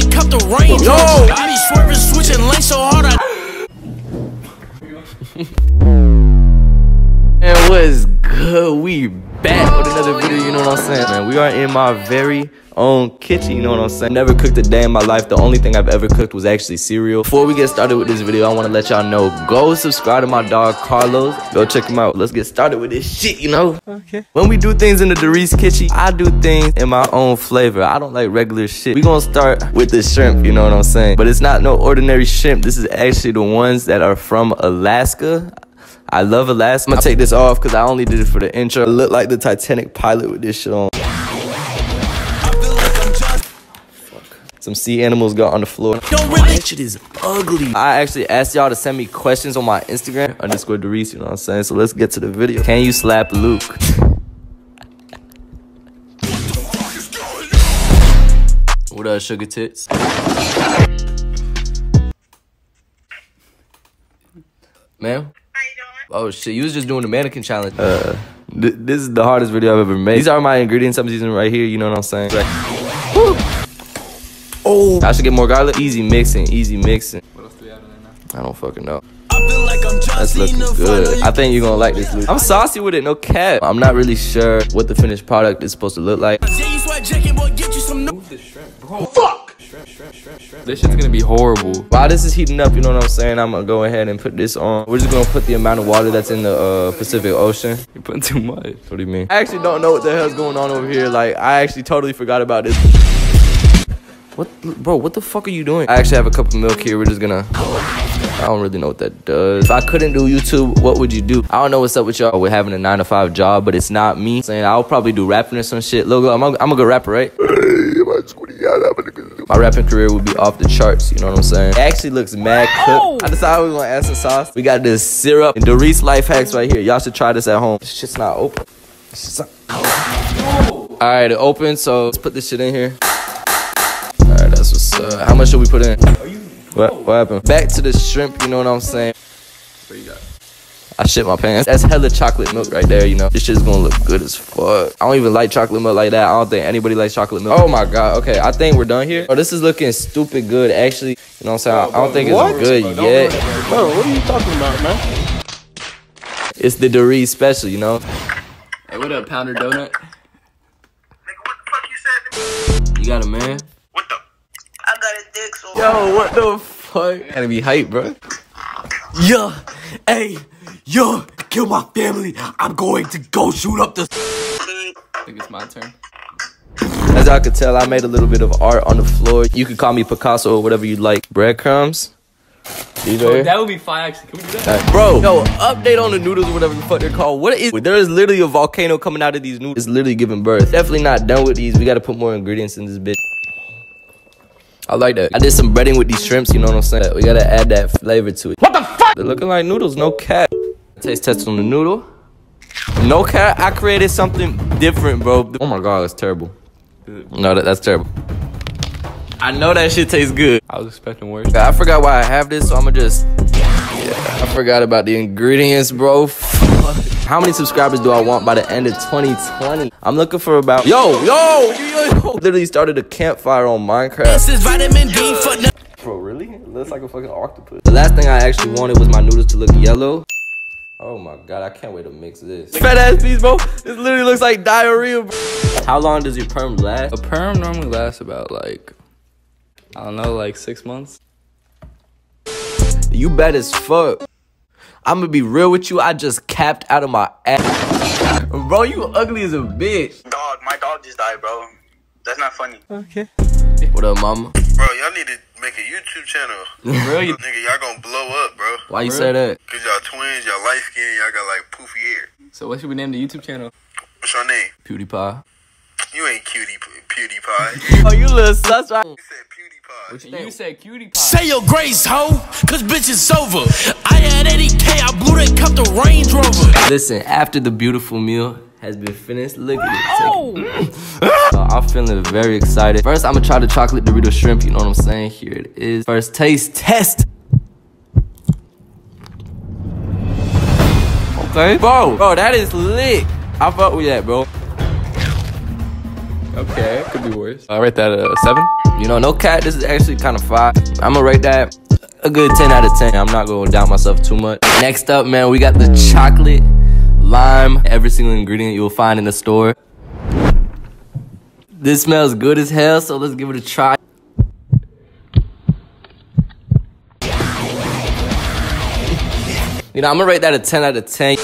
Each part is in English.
that cop the Range Yo. I be swerving, switching lanes so hard. I And what's good? We back with another video, you know what I'm saying? Man, we are in my very own kitchen, you know what I'm saying? Never cooked a day in my life. The only thing I've ever cooked was actually cereal. Before we get started with this video, I want to let y'all know, go subscribe to my dog Caerloz. Go check him out. Let's get started with this shit, you know? Okay. When we do things in the Dareis kitchen, I do things in my own flavor. I don't like regular shit. We gonna start with the shrimp, you know what I'm saying? But it's not no ordinary shrimp. This is actually the ones that are from Alaska. I love Alaska. I'm gonna take this off because I only did it for the intro. I look like the Titanic pilot with this shit on. Some sea animals got on the floor. don't really. That shit is ugly. I actually asked y'all to send me questions on my Instagram, underscore Dareis, you know what I'm saying? So let's get to the video. Can you slap Luke? what up, sugar tits? Ma'am? Oh shit, you was just doing the mannequin challenge. Uh, th- this is the hardest video I've ever made. These are my ingredients I'm using right here, you know what I'm saying? Like, oh, I should get more garlic. Easy mixing, easy mixing. What else do we have in there now? I don't fucking know. I feel like I'm That's looking good. I think you're gonna like this, Luke. I'm saucy with it, no cap. I'm not really sure what the finished product is supposed to look like. Yeah, you sweat jacket, boy, This shit's gonna be horrible. While this is heating up, you know what I'm saying? I'm gonna go ahead and put this on. We're just gonna put the amount of water that's in the uh, Pacific Ocean. You're putting too much. What do you mean? I actually don't know what the hell's going on over here. Like, I actually totally forgot about this. What, bro? What the fuck are you doing? I actually have a cup of milk here. We're just gonna. I don't really know what that does. If I couldn't do YouTube, what would you do? I don't know what's up with y'all with having a nine to five job, but it's not me. Saying I'll probably do rapping or some shit. Look, I'm a, I'm a good rapper, right? My rapping career would be off the charts. You know what I'm saying? It actually looks mad cooked. I decided we was gonna add some sauce. We got this syrup and Doritos life hacks right here. Y'all should try this at home. This shit's not open. Shit's not. All right, it opened. So let's put this shit in here. All right, that's what's up. How much should we put in? What? What happened? Back to the shrimp. You know what I'm saying? What you got? I shit my pants. That's hella chocolate milk right there, you know. This shit's gonna look good as fuck. I don't even like chocolate milk like that. I don't think anybody likes chocolate milk. Oh my god. Okay, I think we're done here. Oh, this is looking stupid good. Actually, you know what I'm saying? I don't think it's good yet. Bro, what are you talking about, man? It's the Doritos special, you know. Hey, what up, Pounder Donut? Nigga, what the fuck you said to me? You got a man? What the? I got a dick, so. Yo, what the fuck? Gotta be hype, bro. Yeah, hey, yo, kill my family. I'm going to go shoot up the. I think it's my turn. As y'all could tell, I made a little bit of art on the floor. You could call me Picasso or whatever you like. Breadcrumbs. DJ. Oh, that would be fine, actually. Can we do that? Alright, Bro, yo, update on the noodles or whatever the fuck they're called. What is? There is literally a volcano coming out of these noodles. It's literally giving birth. Definitely not done with these. We got to put more ingredients in this bitch. I like that. I did some breading with these shrimps. You know what I'm saying? We gotta add that flavor to it. What the fuck? They're looking like noodles. No cat. Taste test on the noodle. No cat. I created something different, bro. Oh my god, that's terrible. No, that, that's terrible. I know that shit tastes good. I was expecting worse. I forgot why I have this, so I'ma just. Yeah, I forgot about the ingredients, bro. How many subscribers do I want by the end of 2020? I'm looking for about. Yo, yo, yo, yo. Literally started a campfire on Minecraft. This is vitamin D for the. Bro, really? It looks like a fucking octopus. The last thing I actually wanted was my noodles to look yellow. Oh my god, I can't wait to mix this. Fat ass piece, bro. This literally looks like diarrhea, bro. How long does your perm last? A perm normally lasts about like, I don't know, like six months. You bad as fuck. I'm gonna be real with you. I just capped out of my ass. Bro, you ugly as a bitch. Dog, my dog just died, bro. That's not funny. Okay. What up, mama? Bro, y'all need to make a YouTube channel. Bro, you- Nigga, y'all gonna blow up, bro. Why you say that? Cause y'all twins, y'all light skin, y'all got like poofy hair. So what should we name the YouTube channel? What's your name? PewDiePie. You ain't cutie PewDiePie. Oh, you little sus, right? you said PewDiePie. What you You said cutie pie. Say your grace, ho, cause bitch it's over. I had 80k, I blew that cop the Range Rover. Listen, after the beautiful meal has been finished, look at it. Oh! Take it. I'm feeling very excited. First, I'm gonna try the chocolate Dorito shrimp. You know what I'm saying? Here it is. First taste test. Okay, bro, bro, that is lit. I fuck with that, bro. Okay, could be worse. I rate that a seven. You know, no cat. This is actually kind of five. I'm gonna rate that a good 10 out of 10. I'm not gonna doubt myself too much. Next up, man, we got the chocolate lime. Every single ingredient you'll find in the store. This smells good as hell, so let's give it a try. You know, I'm gonna rate that a 10 out of 10.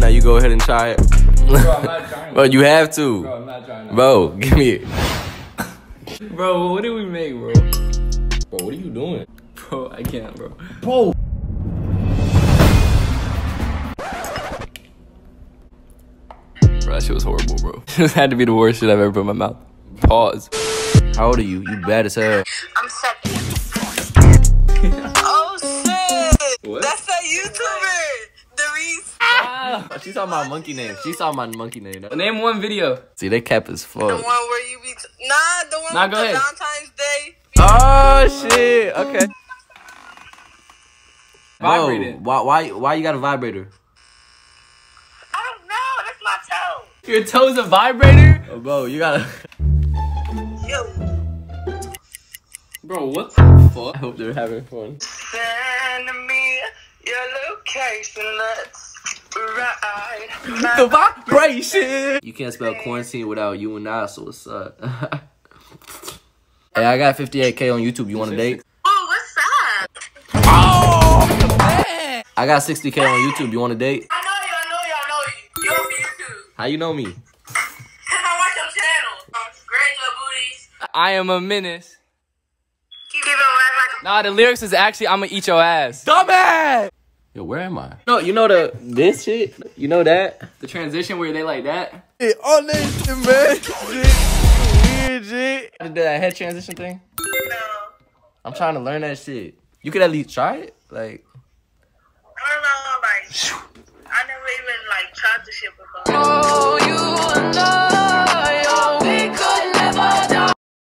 Now you go ahead and try it. Bro, you have to. I'm not trying Bro, give me it. Bro, what did we make, bro? Bro, what are you doing? Bro, I can't, bro. Bro. Bro, that shit was horrible, bro. this had to be the worst shit I've ever put in my mouth. Pause. How old are you? You bad as hell. I'm seven. oh shit! What? That's a YouTuber, Darius. Oh, she saw my monkey name. She saw my monkey name. Name one video. See, they cap as The fuck. one where you be t- nah, the one Nah, with go the ahead. Valentine's Day. Oh shit. Okay. Vibrate Bro, why why why you got a vibrator? I don't know. That's my toe. Your toe's a vibrator? Oh, bro, you gotta. Bro, what the fuck? I hope they're having fun. Send me your location. Let's ride. The vibration. You can't spell quarantine without you and I, so what's up? hey, I got 58k on YouTube. You want a date? Oh, what's up? I got 60k on YouTube. You want a date? I know you. I know you. I know you. You on YouTube? How you know me? Cause I watch your channel. Great little booties. I am a menace. Keep it like Nah, the lyrics is actually I'ma eat your ass. Dumbass. Yo, where am I? No, you know the this shit. You know that. The transition where they like that. On this man, weird shit. I did that head transition thing. no. I'm trying to learn that shit. You could at least try it. Like, I don't know. Like I never even like tried the shit before.